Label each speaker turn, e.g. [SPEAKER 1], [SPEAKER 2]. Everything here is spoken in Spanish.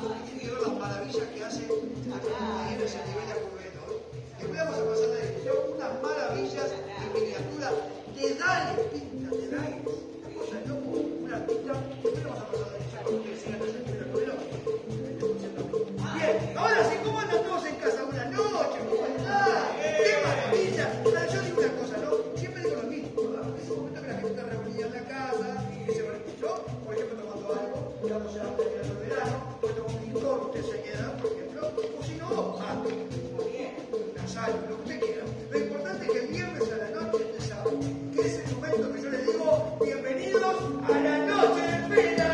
[SPEAKER 1] como tiene que ver las maravillas que hace a los compañeros a nivel acumulado. ¿eh? Después vamos a pasar a la discusión, unas maravillas en miniatura, te da el pinta, te da licor, usted se queda, por ejemplo, o si no, mate, una sal, lo que usted quiera. Lo importante es que el viernes a la noche usted sabe que es el momento que yo les digo, bienvenidos a la noche de pena.